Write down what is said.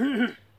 Mm-hmm.